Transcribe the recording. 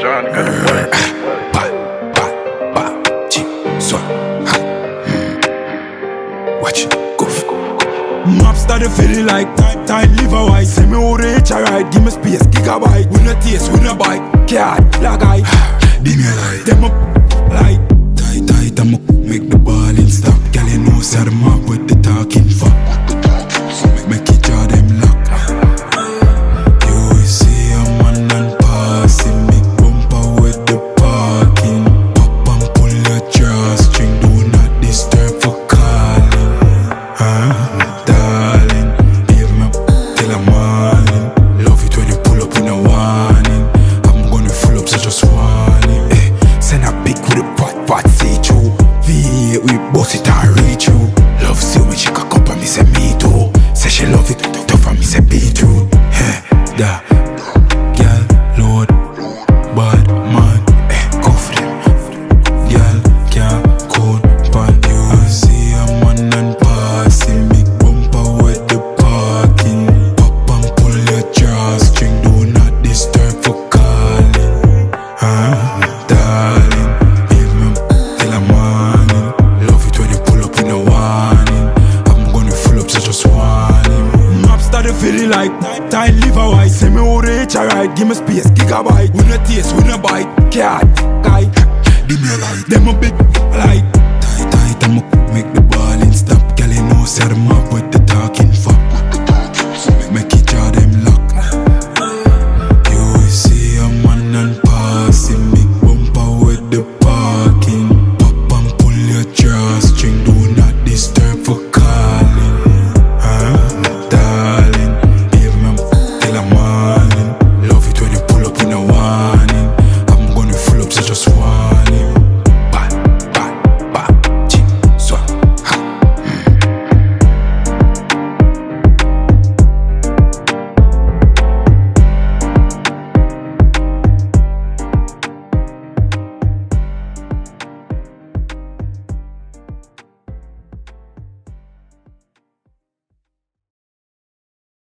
Sean got the money. Map started feeling like tight, tight liver white. Say me who reach alright, give me space, gigabyte. We no taste, we no bite, cat, lag eye Give me a light. Them up, like Tight, tight, I'ma make the ballin' stop. Girl, you know, say the map with the talking fuck. 있다. Started feeling like time liver white. Say me who reach alright, give me space, gigabyte. We no taste, we no bite, cat, guy. Give me a light. Them a big, like